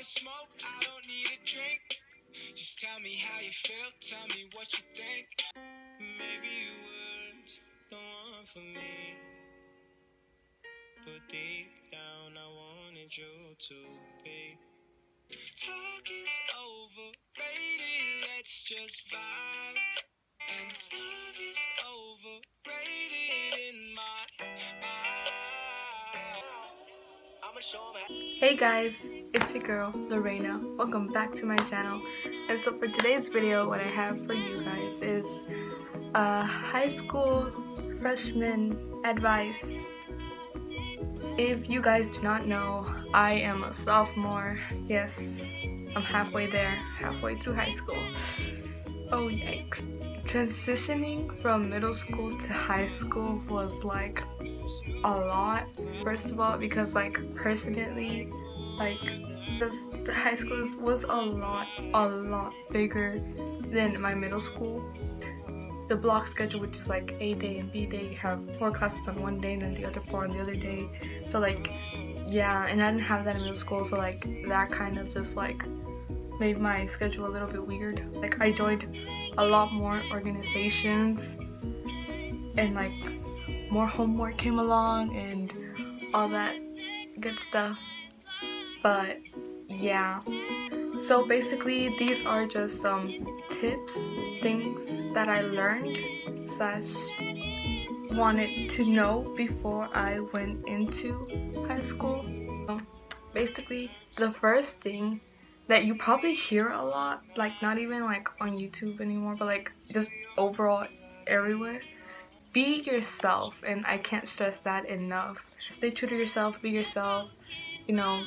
wanna smoke, I don't need a drink. Just tell me how you feel, tell me what you think. Maybe you weren't the one for me. But deep down, I wanted you to be. Talk is overrated, let's just vibe. And love is overrated Hey guys, it's your girl Lorena. Welcome back to my channel. And so for today's video, what I have for you guys is uh, high school freshman advice. If you guys do not know, I am a sophomore. Yes, I'm halfway there, halfway through high school. Oh yikes. Transitioning from middle school to high school was like a lot. First of all, because like personally, like this the high school was a lot, a lot bigger than my middle school. The block schedule, which is like A day and B day, you have four classes on one day and then the other four on the other day. So like, yeah, and I didn't have that in middle school, so like that kind of just like made my schedule a little bit weird. Like I joined a lot more organizations and like more homework came along and all that good stuff. But yeah. So basically these are just some tips, things that I learned slash wanted to know before I went into high school. Basically the first thing that you probably hear a lot, like not even like on YouTube anymore, but like just overall everywhere. Be yourself, and I can't stress that enough. Stay true to yourself, be yourself, you know,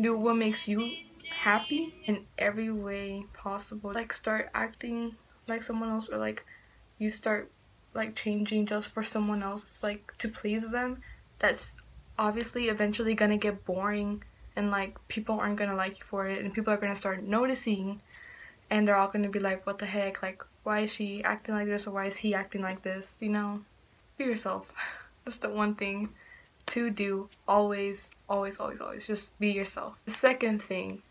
do what makes you happy in every way possible. Like, start acting like someone else, or like you start like changing just for someone else, like to please them. That's obviously eventually gonna get boring and like people aren't gonna like you for it and people are gonna start noticing and they're all gonna be like what the heck like why is she acting like this or why is he acting like this you know be yourself. That's the one thing to do. Always always always always. Just be yourself. The second thing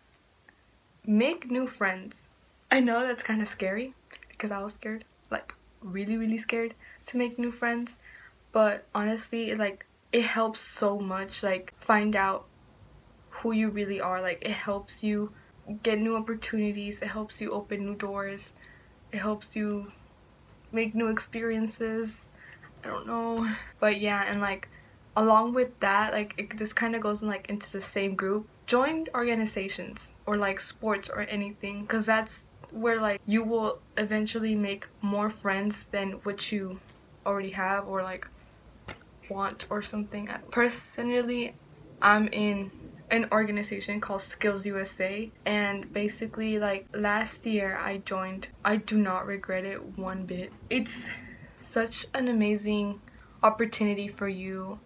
make new friends. I know that's kind of scary because i was scared like really really scared to make new friends. But honestly it, like it helps so much like find out who you really are. Like it helps you get new opportunities, it helps you open new doors, it helps you make new experiences. I don't know. But yeah, and like along with that, like it this kind of goes in like into the same group. Join organizations or like sports or anything cuz that's where like you will eventually make more friends than what you already have or like want or something. Personally, I'm in an organization called Skills USA and basically like last year I joined. I do not regret it one bit. It's such an amazing opportunity for you.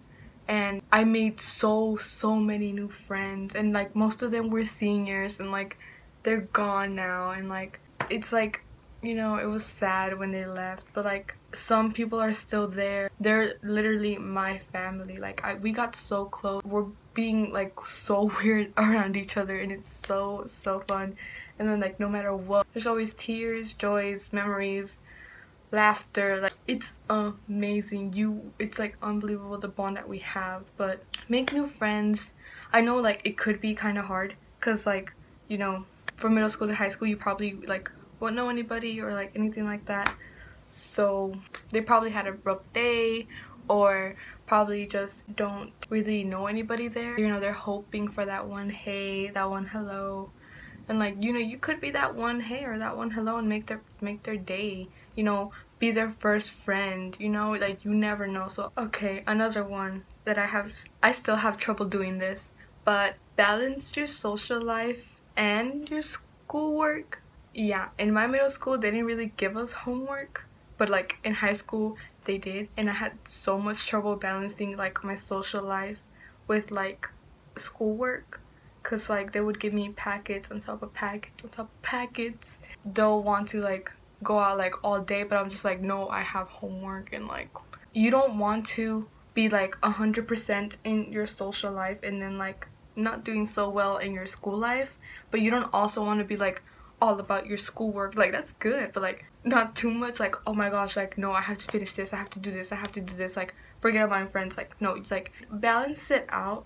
And I made so so many new friends and like most of them were seniors and like they're gone now and like it's like you know it was sad when they left but like some people are still there. They're literally my family. Like I, we got so close. We're being like so weird around each other and it's so so fun. And then like no matter what there's always tears joys memories laughter like it's amazing. You it's like unbelievable the bond that we have. But make new friends. I know like it could be kind of hard because like you know from middle school to high school you probably like won't know anybody or like anything like that. So they probably had a rough day or probably just don't really know anybody there. You know they're hoping for that one hey that one hello. And like you know you could be that one hey or that one hello and make their make their day you know be their first friend you know like you never know. So okay another one that i have i still have trouble doing this but balance your social life and your schoolwork. Yeah in my middle school they didn't really give us homework but like in high school they did. And i had so much trouble balancing like my social life with like schoolwork because like they would give me packets on top of packets on top of packets. They'll want to like go out like all day but i'm just like no i have homework and like you don't want to be like 100% in your social life and then like not doing so well in your school life, but you don't also want to be like all about your schoolwork. Like that's good, but like not too much like oh my gosh, like no, I have to finish this, I have to do this, I have to do this. Like forget about my friends. Like no, like balance it out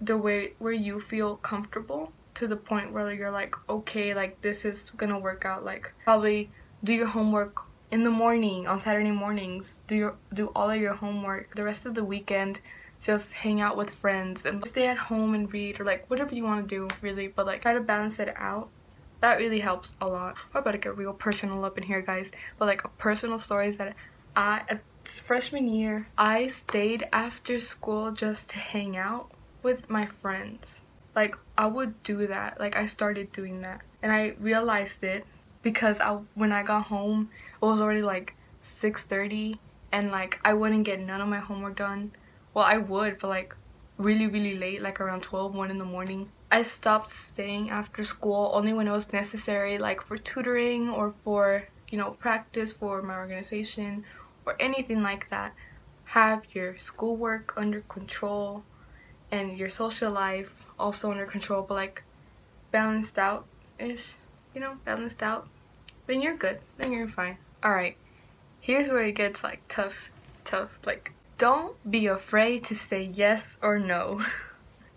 the way where you feel comfortable to the point where you're like okay, like this is gonna work out. Like probably do your homework in the morning on Saturday mornings. Do your do all of your homework. The rest of the weekend just hang out with friends and stay at home and read or like whatever you want to do really. But like try to balance it out. That really helps a lot. We're about to get real personal up in here guys. But like a personal stories that i freshman year i stayed after school just to hang out with my friends. Like i would do that. Like i started doing that. And i realized it because I when I got home it was already like 6:30 and like I wouldn't get none of my homework done well, I would, but like really, really late, like around 12, 1 in the morning. I stopped staying after school only when it was necessary, like for tutoring or for, you know, practice for my organization or anything like that. Have your schoolwork under control and your social life also under control, but like balanced out ish, you know, balanced out. Then you're good. Then you're fine. Alright, here's where it gets like tough, tough, like don't be afraid to say yes or no.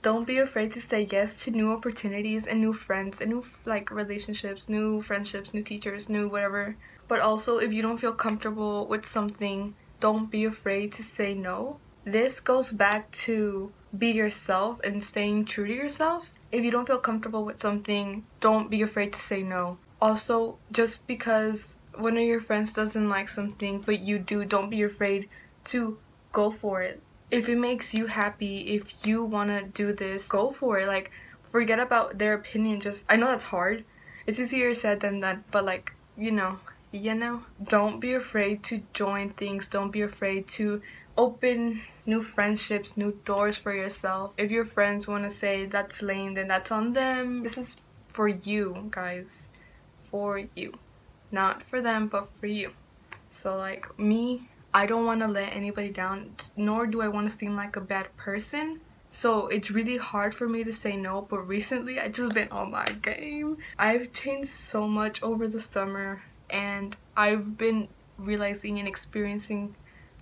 Don't be afraid to say yes to new opportunities and new friends and new like relationships, new friendships, new teachers, new whatever. But also if you don't feel comfortable with something, don't be afraid to say no. This goes back to be yourself and staying true to yourself. If you don't feel comfortable with something, don't be afraid to say no. Also, just because one of your friends doesn't like something but you do, don't be afraid to go for it. If it makes you happy, if you want to do this, go for it. Like, forget about their opinion. Just, I know that's hard. It's easier said than done, but like, you know, you know, don't be afraid to join things. Don't be afraid to open new friendships, new doors for yourself. If your friends want to say that's lame, then that's on them. This is for you, guys. For you. Not for them, but for you. So, like, me, I don't want to let anybody down, nor do I want to seem like a bad person. So it's really hard for me to say no, but recently I've just been on my game. I've changed so much over the summer and I've been realizing and experiencing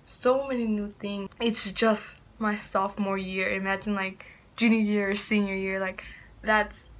so many new things. It's just my sophomore year. Imagine like junior year or senior year, like that's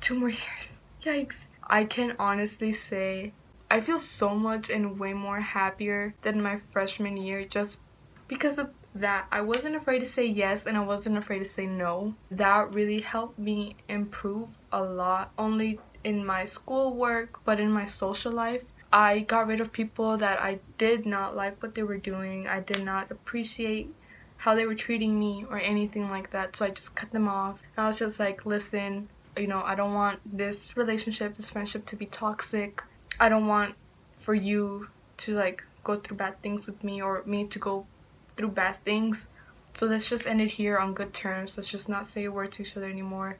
two more years. Yikes. I can honestly say I feel so much and way more happier than my freshman year just because of that. I wasn't afraid to say yes and I wasn't afraid to say no. That really helped me improve a lot, only in my schoolwork, but in my social life. I got rid of people that I did not like what they were doing. I did not appreciate how they were treating me or anything like that. So I just cut them off. And I was just like, listen, you know, I don't want this relationship, this friendship to be toxic. I don't want for you to like go through bad things with me or me to go through bad things. So let's just end it here on good terms. Let's just not say a word to each other anymore.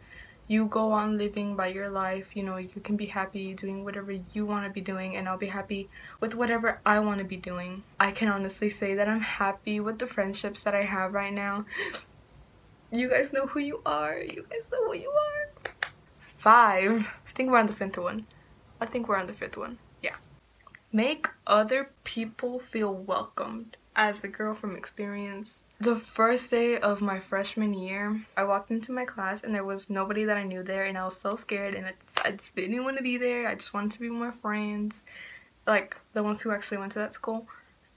You go on living by your life. You know, you can be happy doing whatever you want to be doing, and I'll be happy with whatever I want to be doing. I can honestly say that I'm happy with the friendships that I have right now. You guys know who you are. You guys know who you are. Five. I think we're on the fifth one. I think we're on the fifth one. Yeah. Make other people feel welcomed. As a girl from experience, the first day of my freshman year, I walked into my class and there was nobody that I knew there and I was so scared and I just didn't want to be there. I just wanted to be with my friends, like the ones who actually went to that school.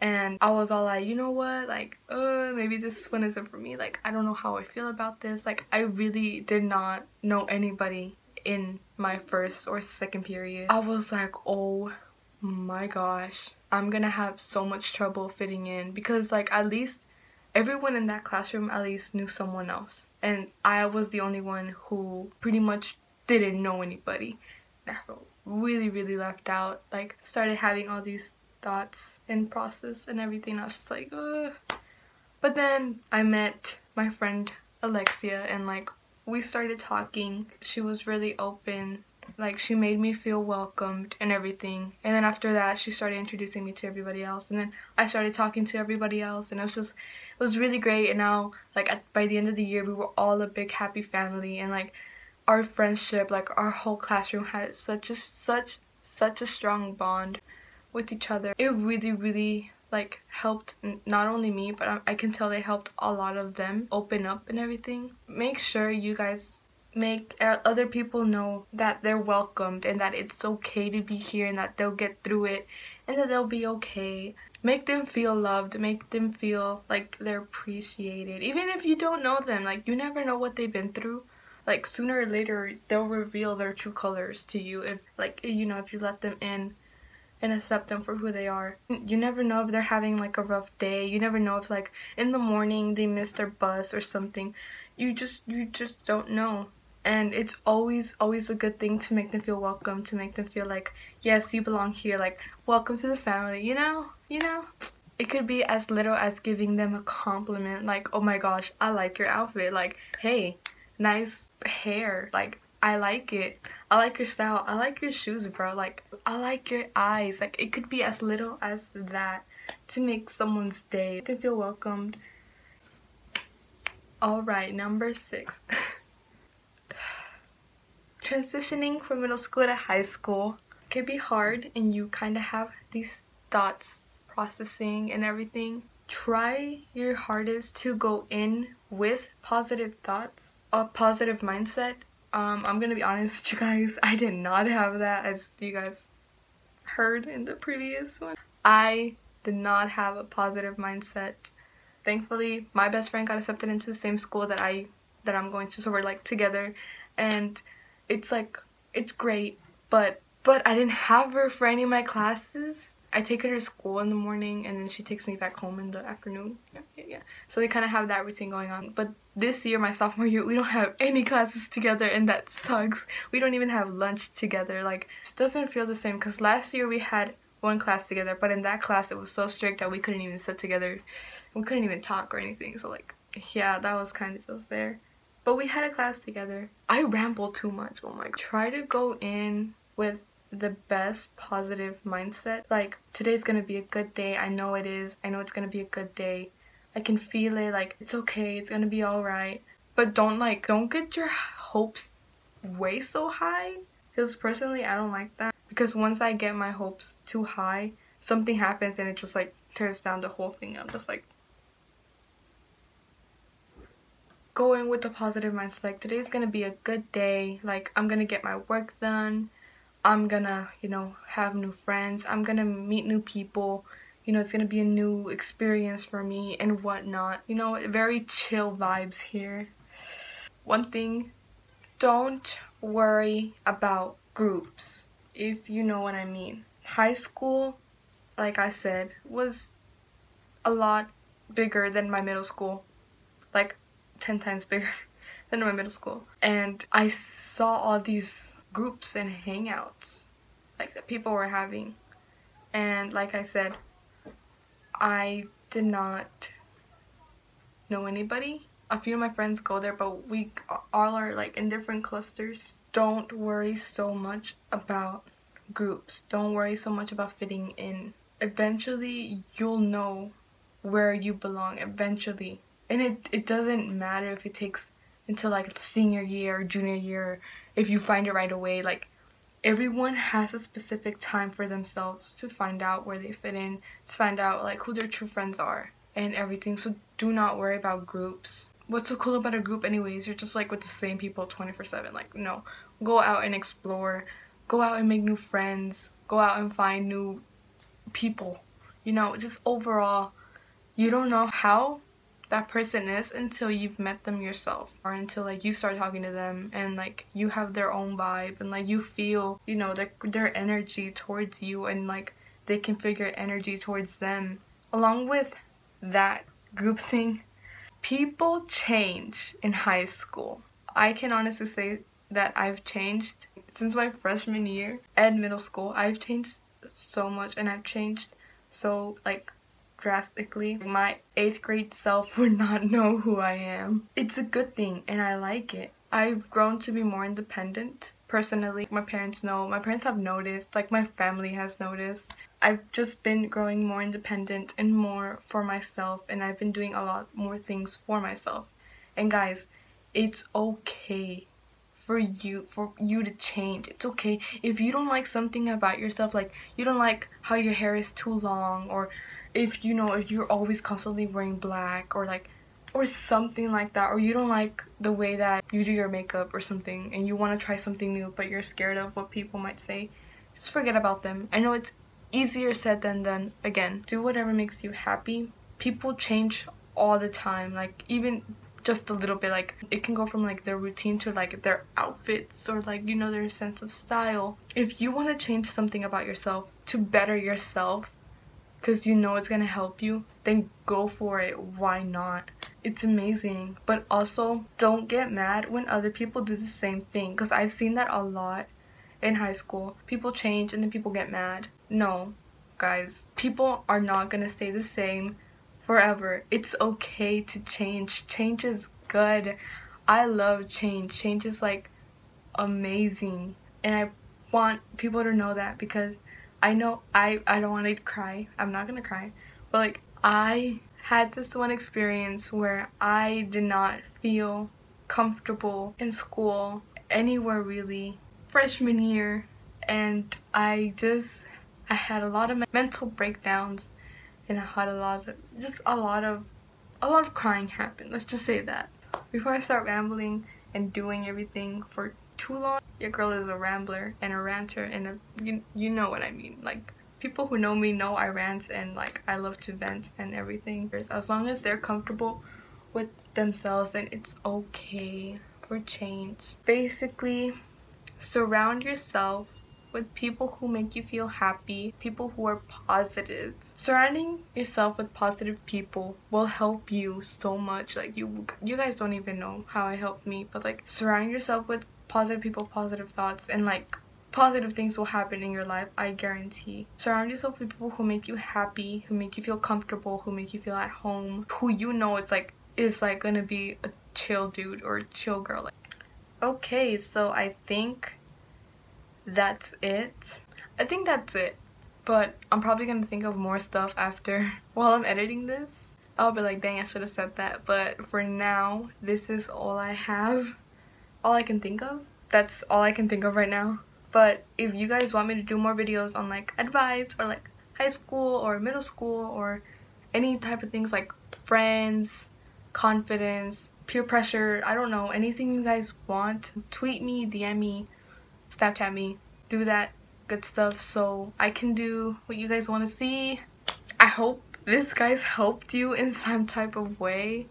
And I was all like, you know what, like, uh, maybe this one isn't for me. Like, I don't know how I feel about this. Like, I really did not know anybody in my first or second period, I was like, oh my gosh, I'm gonna have so much trouble fitting in because like at least everyone in that classroom at least knew someone else and I was the only one who pretty much didn't know anybody. I felt really really left out like started having all these thoughts in process and everything I was just like Ugh. but then I met my friend Alexia and like we started talking. She was really open Like she made me feel welcomed and everything. And then after that, she started introducing me to everybody else. And then I started talking to everybody else, and it was just it was really great. And now, like at, by the end of the year, we were all a big happy family, and like our friendship, like our whole classroom had such a such such a strong bond with each other. It really really like helped not only me but I, I can tell they helped a lot of them open up and everything make sure you guys make uh, other people know that they're welcomed and that it's okay to be here and that they'll get through it and that they'll be okay make them feel loved make them feel like they're appreciated even if you don't know them like you never know what they've been through like sooner or later they'll reveal their true colors to you if like you know if you let them in and accept them for who they are. You never know if they're having like a rough day. You never know if like in the morning they missed their bus or something. You just you just don't know. And it's always always a good thing to make them feel welcome, to make them feel like yes, you belong here, like welcome to the family, you know? You know? It could be as little as giving them a compliment like, "Oh my gosh, I like your outfit." Like, "Hey, nice hair." Like, I like it. I like your style. I like your shoes, bro. Like, I like your eyes. Like, it could be as little as that to make someone's day. to feel welcomed. Alright, number six. Transitioning from middle school to high school can be hard and you kind of have these thoughts processing and everything. Try your hardest to go in with positive thoughts, a positive mindset, um, I'm gonna be honest you guys, I did not have that as you guys heard in the previous one. I did not have a positive mindset. Thankfully, my best friend got accepted into the same school that I that I'm going to, so we're like together, and it's like it's great, but but I didn't have her for any of my classes I take her to school in the morning and then she takes me back home in the afternoon. Yeah, yeah, yeah. So they kind of have that routine going on. But this year, my sophomore year, we don't have any classes together and that sucks. We don't even have lunch together. Like, it doesn't feel the same because last year we had one class together, but in that class it was so strict that we couldn't even sit together. We couldn't even talk or anything. So like, yeah, that was kind of just there. But we had a class together. I ramble too much. Oh my. god. Try to go in with the best positive mindset. Like, today's gonna be a good day. I know it is. I know it's gonna be a good day. I can feel it. Like, it's okay. It's gonna be alright. But don't, like, don't get your hopes way so high. Because personally, I don't like that. Because once I get my hopes too high, something happens and it just, like, tears down the whole thing. I'm just like, going with a positive mindset like today's gonna be a good day like i'm gonna get my work done I'm gonna, you know, have new friends. I'm gonna meet new people. You know, it's gonna be a new experience for me and whatnot. You know, very chill vibes here. One thing, don't worry about groups, if you know what I mean. High school, like I said, was a lot bigger than my middle school. Like 10 times bigger than my middle school. And I saw all these groups and hangouts like that people were having. And like I said I did not know anybody. A few of my friends go there but we all are like in different clusters. Don't worry so much about groups. Don't worry so much about fitting in. Eventually you'll know where you belong. Eventually and it, it doesn't matter if it takes until like senior year or junior year if you find it right away. Like everyone has a specific time for themselves to find out where they fit in to find out like who their true friends are and everything. So do not worry about groups. What's so cool about a group anyways you're just like with the same people 24 7 like no. Go out and explore. Go out and make new friends. Go out and find new people. You know just overall you don't know how that person is until you've met them yourself or until like you start talking to them and like you have their own vibe and like you feel you know their, their energy towards you and like they can figure energy towards them. Along with that group thing people change in high school. I can honestly say that i've changed since my freshman year and middle school. I've changed so much and i've changed so like drastically. My 8th grade self would not know who I am. It's a good thing and I like it. I've grown to be more independent personally. My parents know. My parents have noticed. Like my family has noticed. I've just been growing more independent and more for myself and I've been doing a lot more things for myself. And guys, it's okay for you for you to change. It's okay if you don't like something about yourself like you don't like how your hair is too long or if you know if you're always constantly wearing black or like or something like that or you don't like the way that you do your makeup or something and you want to try something new but you're scared of what people might say just forget about them. I know it's easier said than done. Again do whatever makes you happy. People change all the time like even just a little bit like it can go from like their routine to like their outfits or like you know their sense of style. If you want to change something about yourself to better yourself because you know it's gonna help you then go for it why not it's amazing but also don't get mad when other people do the same thing because i've seen that a lot in high school people change and then people get mad no guys people are not gonna stay the same forever. It's okay to change. Change is good. I love change. Change is like amazing. And I want people to know that because I know I, I don't want to cry. I'm not going to cry. But like I had this one experience where I did not feel comfortable in school anywhere really freshman year and I just I had a lot of mental breakdowns and I had a lot of just a lot of a lot of crying happen let's just say that before I start rambling and doing everything for too long your girl is a rambler and a ranter and a, you, you know what I mean like people who know me know I rant and like I love to vent and everything as long as they're comfortable with themselves then it's okay for change basically surround yourself with people who make you feel happy, people who are positive. Surrounding yourself with positive people will help you so much. Like you you guys don't even know how it helped me, but like surround yourself with positive people, positive thoughts and like positive things will happen in your life, I guarantee. Surround yourself with people who make you happy, who make you feel comfortable, who make you feel at home, who you know it's like is like gonna be a chill dude or a chill girl. Okay, so I think that's it. I think that's it. But I'm probably gonna think of more stuff after while I'm editing this. I'll be like, dang, I should have said that. But for now, this is all I have. All I can think of. That's all I can think of right now. But if you guys want me to do more videos on like advice or like high school or middle school or any type of things like friends, confidence, peer pressure, I don't know, anything you guys want, tweet me, DM me, Snapchat me, do that good stuff so I can do what you guys want to see. I hope this guys helped you in some type of way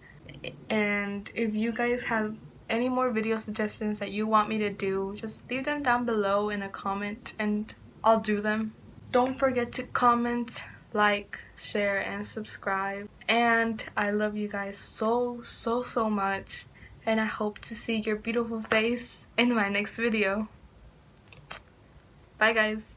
and if you guys have any more video suggestions that you want me to do just leave them down below in a comment and I'll do them. Don't forget to comment, like, share, and subscribe. And I love you guys so, so, so much. And I hope to see your beautiful face in my next video. Bye guys.